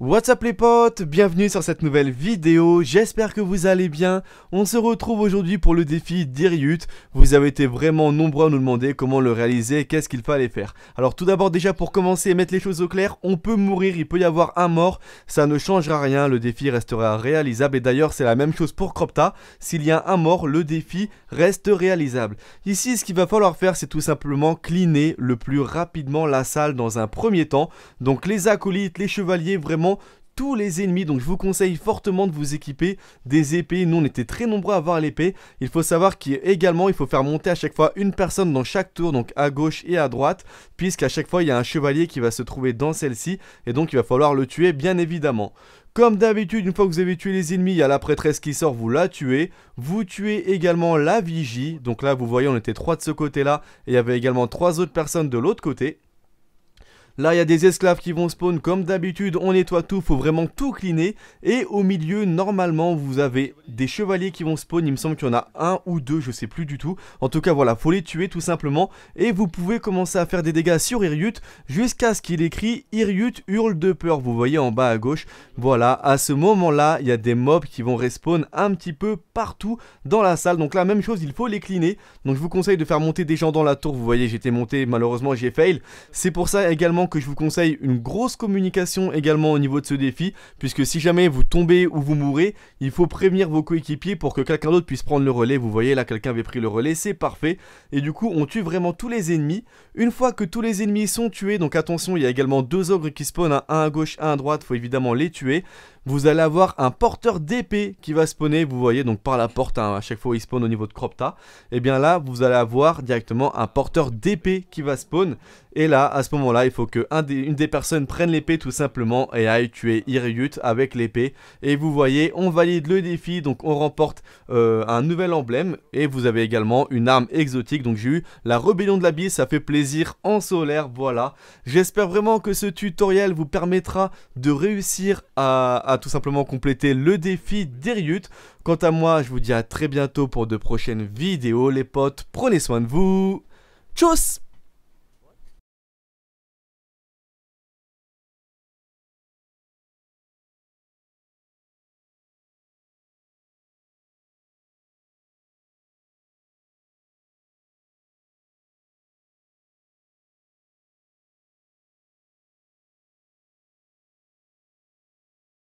What's up les potes, bienvenue sur cette nouvelle vidéo, j'espère que vous allez bien. On se retrouve aujourd'hui pour le défi d'Iriut. Vous avez été vraiment nombreux à nous demander comment le réaliser, qu'est-ce qu'il fallait faire. Alors tout d'abord déjà pour commencer et mettre les choses au clair, on peut mourir, il peut y avoir un mort, ça ne changera rien, le défi restera réalisable. Et d'ailleurs c'est la même chose pour Cropta, s'il y a un mort, le défi reste réalisable. Ici ce qu'il va falloir faire c'est tout simplement cleaner le plus rapidement la salle dans un premier temps. Donc les acolytes, les chevaliers, vraiment tous les ennemis. Donc je vous conseille fortement de vous équiper des épées. Nous on était très nombreux à avoir l'épée. Il faut savoir qu'également il faut faire monter à chaque fois une personne dans chaque tour, donc à gauche et à droite, puisqu'à chaque fois il y a un chevalier qui va se trouver dans celle-ci, et donc il va falloir le tuer bien évidemment. Comme d'habitude, une fois que vous avez tué les ennemis, il y a la prêtresse qui sort, vous la tuez. Vous tuez également la vigie. Donc là, vous voyez, on était trois de ce côté-là. Et il y avait également trois autres personnes de l'autre côté. Là, il y a des esclaves qui vont spawn comme d'habitude. On nettoie tout, faut vraiment tout cleaner. Et au milieu, normalement, vous avez des chevaliers qui vont spawn. Il me semble qu'il y en a un ou deux, je sais plus du tout. En tout cas, voilà, faut les tuer tout simplement. Et vous pouvez commencer à faire des dégâts sur Iriut jusqu'à ce qu'il écrit Iriut hurle de peur. Vous voyez en bas à gauche. Voilà, à ce moment-là, il y a des mobs qui vont respawn un petit peu partout dans la salle. Donc la même chose, il faut les cleaner. Donc je vous conseille de faire monter des gens dans la tour. Vous voyez, j'étais monté, malheureusement, j'ai fail. C'est pour ça également que je vous conseille une grosse communication également au niveau de ce défi, puisque si jamais vous tombez ou vous mourrez, il faut prévenir vos coéquipiers pour que quelqu'un d'autre puisse prendre le relais. Vous voyez là, quelqu'un avait pris le relais, c'est parfait. Et du coup, on tue vraiment tous les ennemis. Une fois que tous les ennemis sont tués, donc attention, il y a également deux ogres qui spawnent, hein, un à gauche, un à droite, faut évidemment les tuer vous allez avoir un porteur d'épée qui va spawner, vous voyez, donc par la porte, hein, à chaque fois il spawn au niveau de Cropta, et eh bien là, vous allez avoir directement un porteur d'épée qui va spawn, et là, à ce moment-là, il faut que des, une des personnes prenne l'épée tout simplement et aille tuer Iriut avec l'épée, et vous voyez, on valide le défi, donc on remporte euh, un nouvel emblème, et vous avez également une arme exotique, donc j'ai eu la rébellion de la bise, ça fait plaisir en solaire, voilà. J'espère vraiment que ce tutoriel vous permettra de réussir à tout simplement compléter le défi d'Eriut. Quant à moi, je vous dis à très bientôt pour de prochaines vidéos les potes. Prenez soin de vous. Tchuss